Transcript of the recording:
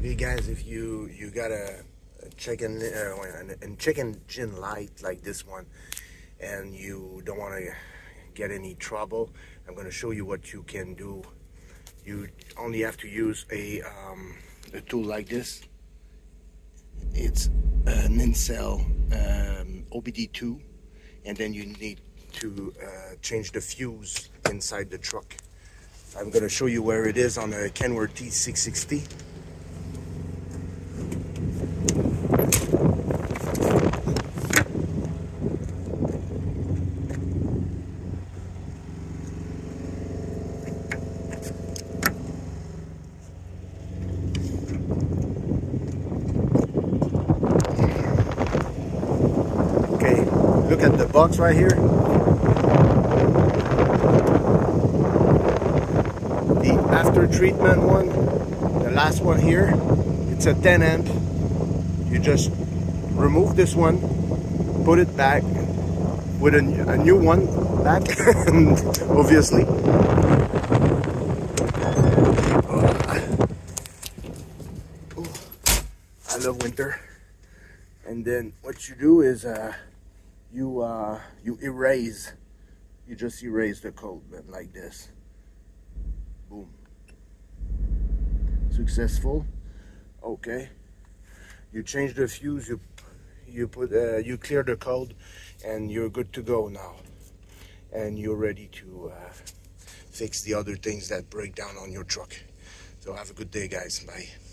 Okay, guys, if you you got a, a chicken uh, and check engine light like this one, and you don't want to get any trouble, I'm going to show you what you can do. You only have to use a um, a tool like this. It's an Ancel um, OBD2, and then you need to uh, change the fuse inside the truck. I'm going to show you where it is on a Kenworth T660. Okay, look at the box right here. The after treatment one, the last one here, it's a 10 amp. You just remove this one, put it back with a, a new one back, obviously. Oh, I love winter and then what you do is uh, you uh, you erase you just erase the code man, like this. Boom. Successful. Okay. You change the fuse you you put uh, you clear the code and you're good to go now. And you're ready to uh, fix the other things that break down on your truck. So have a good day guys. Bye